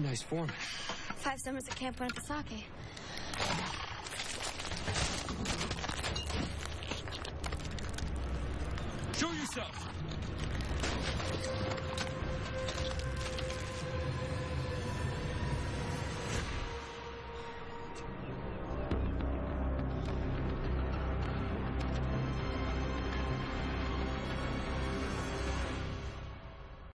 Nice form. Five summers at Camp Winnipesaukee. Show yourself!